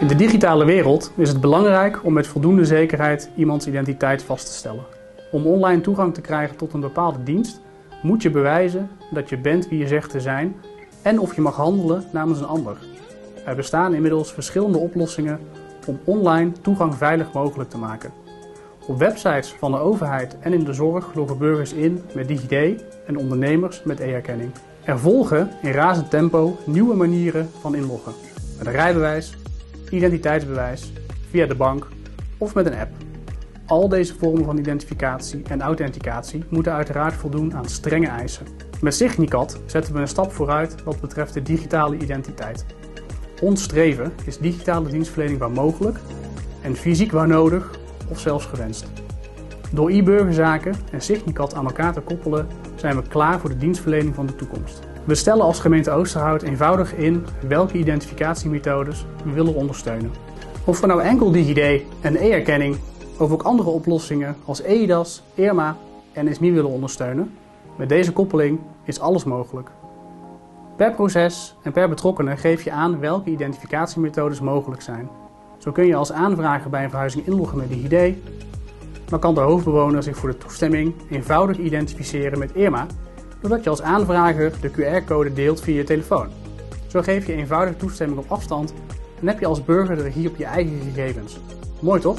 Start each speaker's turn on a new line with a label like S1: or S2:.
S1: In de digitale wereld is het belangrijk om met voldoende zekerheid iemands identiteit vast te stellen. Om online toegang te krijgen tot een bepaalde dienst moet je bewijzen dat je bent wie je zegt te zijn en of je mag handelen namens een ander. Er bestaan inmiddels verschillende oplossingen om online toegang veilig mogelijk te maken. Op websites van de overheid en in de zorg loggen burgers in met DigiD en ondernemers met e-erkenning. Er volgen in razend tempo nieuwe manieren van inloggen. Met een rijbewijs, identiteitsbewijs, via de bank of met een app. Al deze vormen van identificatie en authenticatie moeten uiteraard voldoen aan strenge eisen. Met Signicat zetten we een stap vooruit wat betreft de digitale identiteit. Ons streven is digitale dienstverlening waar mogelijk en fysiek waar nodig of zelfs gewenst. Door e-burgerzaken en Signicat aan elkaar te koppelen zijn we klaar voor de dienstverlening van de toekomst. We stellen als gemeente Oosterhout eenvoudig in welke identificatiemethodes we willen ondersteunen. Of we nou enkel DigiD en e-erkenning of ook andere oplossingen als EIDAS, IRMA en SMI willen ondersteunen, met deze koppeling is alles mogelijk. Per proces en per betrokkenen geef je aan welke identificatiemethodes mogelijk zijn. Zo kun je als aanvrager bij een verhuizing inloggen met DigiD, maar kan de hoofdbewoner zich voor de toestemming eenvoudig identificeren met IRMA, doordat je als aanvrager de QR-code deelt via je telefoon. Zo geef je eenvoudig toestemming op afstand en heb je als burger de regie op je eigen gegevens. Mooi toch?